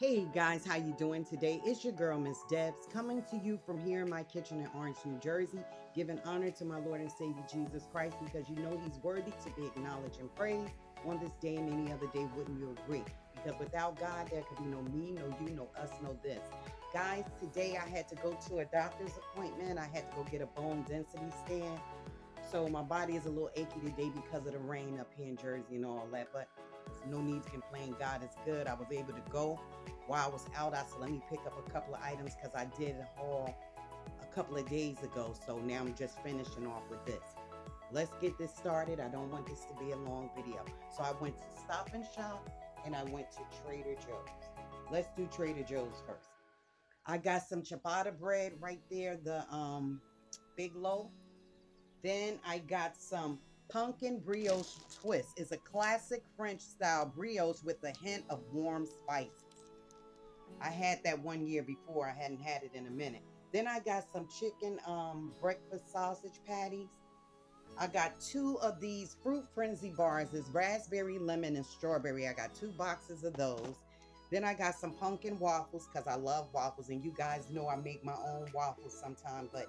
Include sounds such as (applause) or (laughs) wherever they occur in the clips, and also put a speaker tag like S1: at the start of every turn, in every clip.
S1: Hey guys, how you doing today? It's your girl, Miss Debs, coming to you from here in my kitchen in Orange, New Jersey, giving honor to my Lord and Savior Jesus Christ because you know He's worthy to be acknowledged and praised on this day and any other day. Wouldn't you agree? Because without God, there could be no me, no you, no us, no this. Guys, today I had to go to a doctor's appointment. I had to go get a bone density scan. So my body is a little achy today because of the rain up here in Jersey and all that. But no need to complain. God is good. I was able to go while I was out. I said, let me pick up a couple of items because I did a haul a couple of days ago. So now I'm just finishing off with this. Let's get this started. I don't want this to be a long video. So I went to Stop and Shop and I went to Trader Joe's. Let's do Trader Joe's first. I got some ciabatta bread right there, the um, big loaf. Then I got some pumpkin brioche twist. is a classic French style brioche with a hint of warm spices. I had that one year before. I hadn't had it in a minute. Then I got some chicken um, breakfast sausage patties. I got two of these fruit frenzy bars. It's raspberry, lemon, and strawberry. I got two boxes of those. Then I got some pumpkin waffles because I love waffles. And you guys know I make my own waffles sometimes, but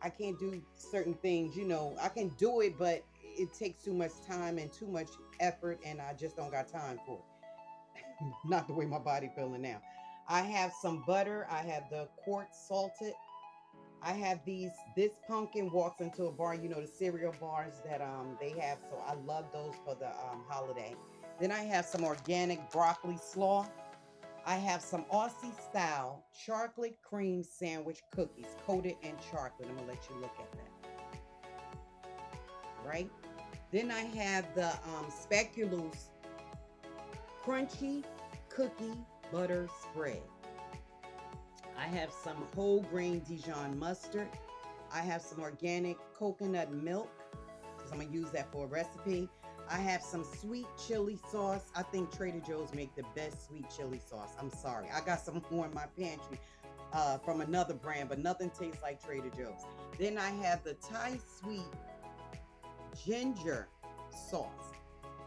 S1: I can't do certain things. You know, I can do it, but it takes too much time and too much effort, and I just don't got time for it. (laughs) Not the way my body feeling now. I have some butter. I have the quartz salted. I have these. This pumpkin walks into a bar. You know the cereal bars that um they have. So I love those for the um, holiday. Then I have some organic broccoli slaw. I have some Aussie style chocolate cream sandwich cookies coated in chocolate. I'm gonna let you look at that. Right. Then I have the um, speculoos crunchy cookie butter spread. I have some whole grain Dijon mustard. I have some organic coconut milk because I'm going to use that for a recipe. I have some sweet chili sauce. I think Trader Joe's make the best sweet chili sauce. I'm sorry. I got (laughs) some more in my pantry uh, from another brand, but nothing tastes like Trader Joe's. Then I have the Thai sweet ginger sauce.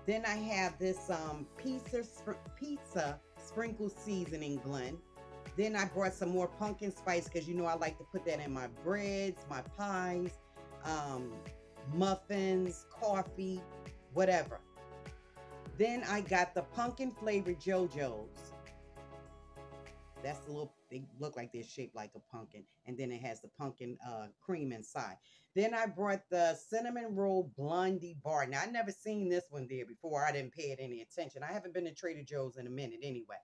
S1: Then I have this um, pizza, pizza sprinkle seasoning blend. Then I brought some more pumpkin spice because you know I like to put that in my breads, my pies, um, muffins, coffee, whatever. Then I got the pumpkin flavored Joe-Joe's. That's the little, they look like they're shaped like a pumpkin. And then it has the pumpkin uh, cream inside. Then I brought the cinnamon roll blondie bar. Now, I never seen this one there before. I didn't pay it any attention. I haven't been to Trader Joe's in a minute anyway.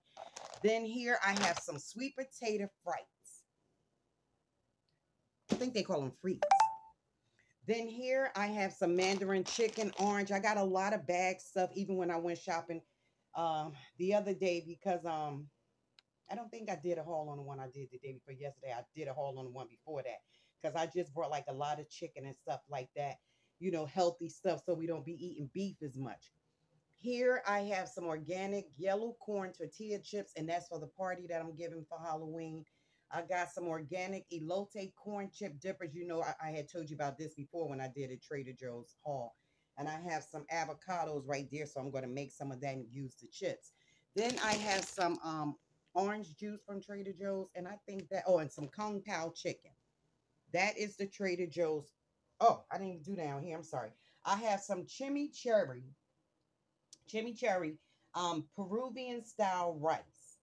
S1: Then here I have some sweet potato frites. I think they call them frites. Then here I have some mandarin chicken orange. I got a lot of bag stuff even when I went shopping um, the other day because um, I don't think I did a haul on the one I did the day before yesterday. I did a haul on the one before that because I just brought like a lot of chicken and stuff like that, you know, healthy stuff so we don't be eating beef as much. Here I have some organic yellow corn tortilla chips, and that's for the party that I'm giving for Halloween. I got some organic elote corn chip dippers. You know, I, I had told you about this before when I did a Trader Joe's haul. And I have some avocados right there, so I'm going to make some of that and use the chips. Then I have some um, orange juice from Trader Joe's, and I think that, oh, and some Kung Pao chicken. That is the Trader Joe's. Oh, I didn't do down here. I'm sorry. I have some chimichurri, chimichurri, um, Peruvian style rice.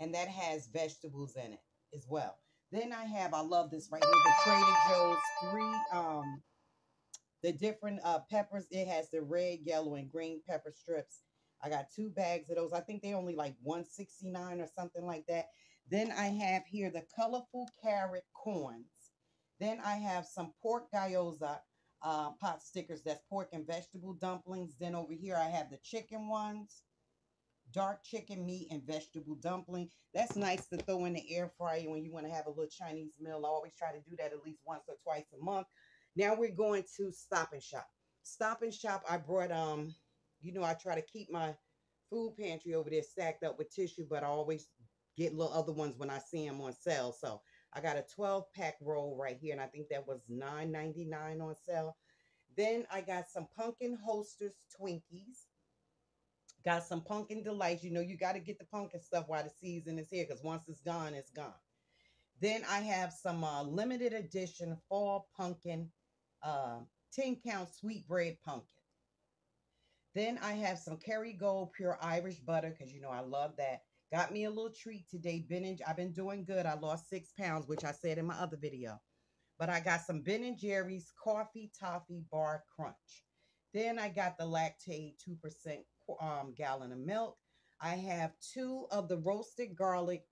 S1: And that has vegetables in it as well. Then I have, I love this right here, the Trader Joe's three, um, the different uh, peppers. It has the red, yellow, and green pepper strips. I got two bags of those. I think they only like 169 or something like that. Then I have here the colorful carrot coins. Then I have some pork gyoza uh, pot stickers. That's pork and vegetable dumplings. Then over here I have the chicken ones. Dark chicken meat and vegetable dumpling. That's nice to throw in the air fryer when you want to have a little Chinese meal. I always try to do that at least once or twice a month. Now we're going to Stop and Shop. Stop and Shop, I brought, um, you know, I try to keep my food pantry over there stacked up with tissue, but I always get little other ones when I see them on sale. So I got a 12 pack roll right here, and I think that was $9.99 on sale. Then I got some pumpkin hostess Twinkies. Got some pumpkin delights. You know, you got to get the pumpkin stuff while the season is here because once it's gone, it's gone. Then I have some uh, limited edition fall pumpkin, uh, 10 count sweet bread pumpkin. Then I have some Kerrygold pure Irish butter because you know I love that. Got me a little treat today. Ben and I've been doing good. I lost six pounds, which I said in my other video. But I got some Ben and Jerry's coffee toffee bar crunch. Then I got the Lactaid 2% um, gallon of milk. I have two of the roasted garlic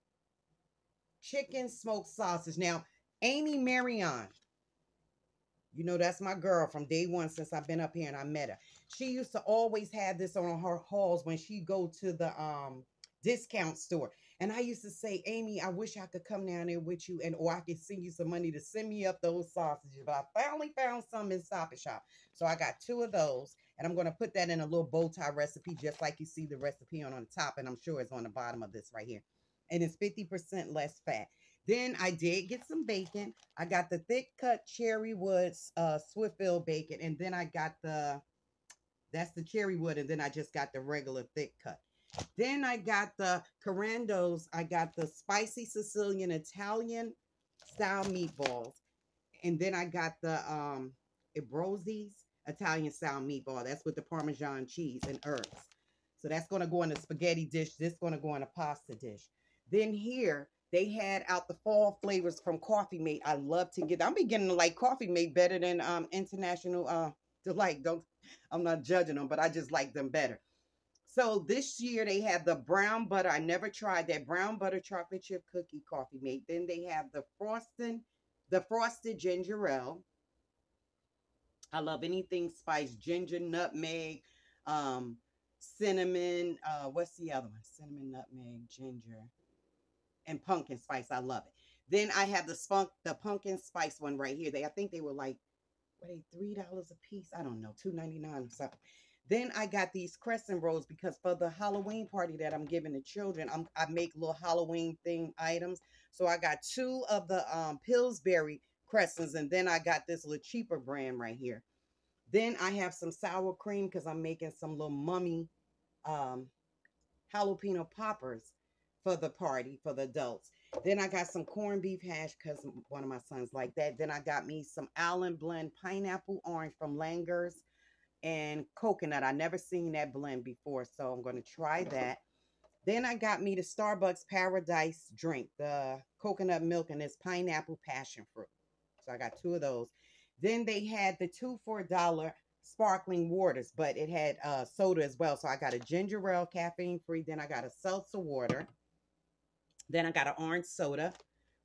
S1: chicken smoked sausage. Now, Amy Marion, you know, that's my girl from day one since I've been up here and I met her. She used to always have this on her hauls when she go to the um discount store. And I used to say, Amy, I wish I could come down there with you and or I could send you some money to send me up those sausages. But I finally found some in Stop and Shop. So I got two of those. And I'm going to put that in a little bow tie recipe, just like you see the recipe on, on the top. And I'm sure it's on the bottom of this right here. And it's 50% less fat. Then I did get some bacon. I got the thick cut cherry woods uh, bacon. And then I got the, that's the cherry wood. And then I just got the regular thick cut. Then I got the Carando's. I got the spicy Sicilian Italian style meatballs. And then I got the um Ibrozzi's Italian style meatball. That's with the Parmesan cheese and herbs. So that's going to go in a spaghetti dish. This going to go in a pasta dish. Then here, they had out the fall flavors from Coffee Mate. I love to get, I'm beginning to like Coffee Mate better than um International uh Delight. Don't, I'm not judging them, but I just like them better. So this year they have the brown butter. I never tried that brown butter chocolate chip cookie coffee mate. Then they have the frosting, the frosted ginger ale. I love anything spiced, ginger, nutmeg, um, cinnamon. Uh, what's the other one? Cinnamon, nutmeg, ginger, and pumpkin spice. I love it. Then I have the spunk, the pumpkin spice one right here. They, I think they were like, what they three dollars a piece? I don't know, two ninety nine or something. Then I got these crescent rolls because for the Halloween party that I'm giving the children, I'm, I make little Halloween thing items. So I got two of the um, Pillsbury crescents, and then I got this little cheaper brand right here. Then I have some sour cream because I'm making some little mummy um, jalapeno poppers for the party for the adults. Then I got some corned beef hash because one of my sons like that. Then I got me some Allen blend pineapple orange from Langer's and coconut. I never seen that blend before, so I'm going to try (laughs) that. Then I got me the Starbucks Paradise drink, the coconut milk and this pineapple passion fruit. So I got two of those. Then they had the two for a dollar sparkling waters, but it had uh, soda as well. So I got a ginger ale, caffeine free. Then I got a seltzer water. Then I got an orange soda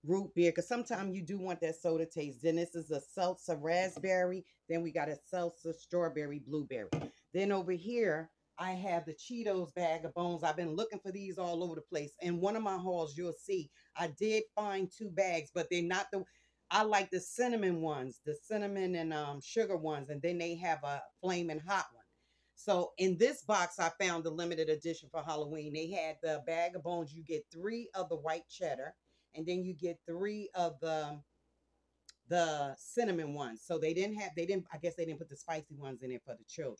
S1: root beer because sometimes you do want that soda taste. Then this is a seltzer raspberry. Then we got a seltzer strawberry blueberry. Then over here, I have the Cheetos bag of bones. I've been looking for these all over the place. In one of my hauls, you'll see I did find two bags, but they're not the. I like the cinnamon ones, the cinnamon and um, sugar ones, and then they have a flaming hot one. So in this box, I found the limited edition for Halloween. They had the bag of bones. You get three of the white cheddar and then you get three of the um, the cinnamon ones. So they didn't have they didn't I guess they didn't put the spicy ones in it for the children.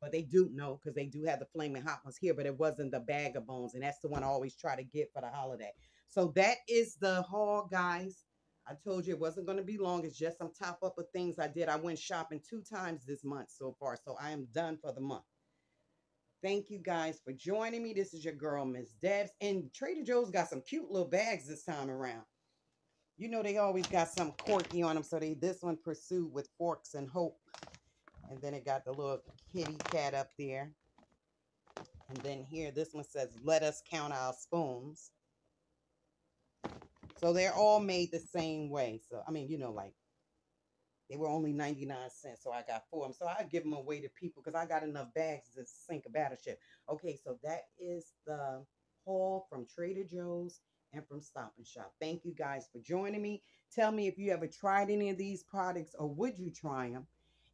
S1: But they do know because they do have the flaming hot ones here, but it wasn't the bag of bones, and that's the one I always try to get for the holiday. So that is the haul, guys. I told you it wasn't going to be long. It's just some top up of things I did. I went shopping two times this month so far, so I am done for the month. Thank you guys for joining me. This is your girl, Miss Debs. And Trader Joe's got some cute little bags this time around. You know they always got some quirky on them. So they this one pursued with forks and hope. And then it got the little kitty cat up there. And then here, this one says, let us count our spoons. So they're all made the same way. So, I mean, you know, like they were only 99 cents, so I got four of them. So I give them away to people because I got enough bags to sink a battleship. Okay, so that is the haul from Trader Joe's and from Stop and Shop. Thank you guys for joining me. Tell me if you ever tried any of these products or would you try them.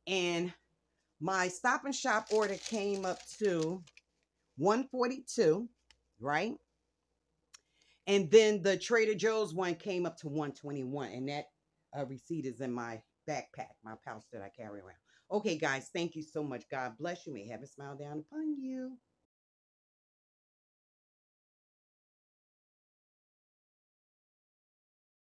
S1: And my Stop and Shop order came up to 142, right? And then the Trader Joe's one came up to 121. And that uh, receipt is in my backpack, my pouch that I carry around. Okay, guys, thank you so much. God bless you. May heaven smile down upon you.